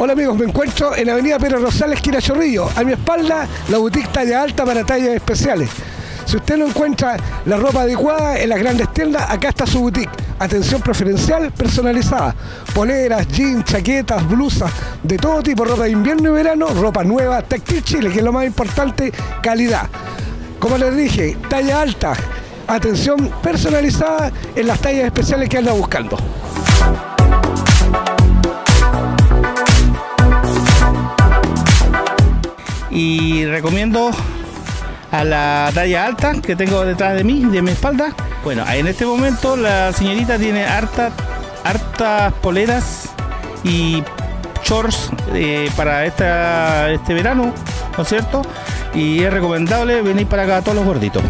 Hola amigos, me encuentro en Avenida Pedro Rosales, Quilachorrillo. A mi espalda, la boutique talla alta para tallas especiales. Si usted no encuentra la ropa adecuada en las grandes tiendas, acá está su boutique. Atención preferencial personalizada. Poleras, jeans, chaquetas, blusas, de todo tipo, ropa de invierno y verano, ropa nueva, textil Chile, que es lo más importante, calidad. Como les dije, talla alta, atención personalizada en las tallas especiales que anda buscando. y recomiendo a la talla alta que tengo detrás de mí, de mi espalda. Bueno, en este momento la señorita tiene harta, hartas poleras y shorts eh, para esta, este verano, ¿no es cierto? Y es recomendable venir para acá a todos los gorditos.